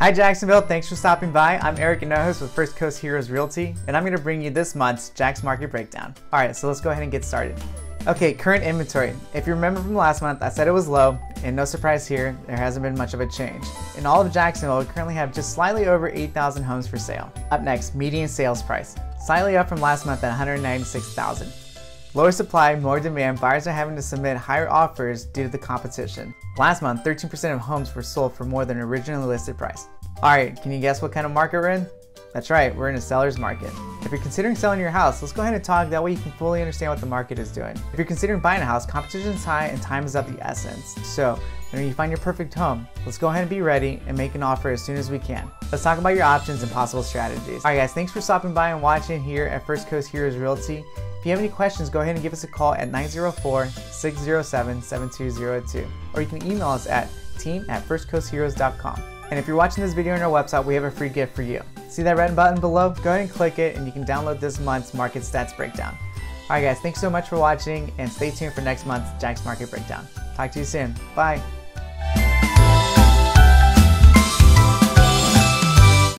Hi Jacksonville, thanks for stopping by. I'm Eric Hinojos with First Coast Heroes Realty, and I'm going to bring you this month's Jax Market Breakdown. Alright, so let's go ahead and get started. Okay, current inventory. If you remember from last month, I said it was low, and no surprise here, there hasn't been much of a change. In all of Jacksonville, we currently have just slightly over 8,000 homes for sale. Up next, median sales price. Slightly up from last month at 196,000. Lower supply, more demand, buyers are having to submit higher offers due to the competition. Last month, 13% of homes were sold for more than originally listed price. Alright, can you guess what kind of market we're in? That's right, we're in a seller's market. If you're considering selling your house, let's go ahead and talk, that way you can fully understand what the market is doing. If you're considering buying a house, competition is high and time is of the essence. So, when you find your perfect home, let's go ahead and be ready and make an offer as soon as we can. Let's talk about your options and possible strategies. Alright guys, thanks for stopping by and watching here at First Coast Heroes Realty. If you have any questions, go ahead and give us a call at 904-607-7202. Or you can email us at team at firstcoastheroes.com. And if you're watching this video on our website, we have a free gift for you. See that red button below? Go ahead and click it and you can download this month's market stats breakdown. Alright guys, thanks so much for watching and stay tuned for next month's Jax Market Breakdown. Talk to you soon. Bye.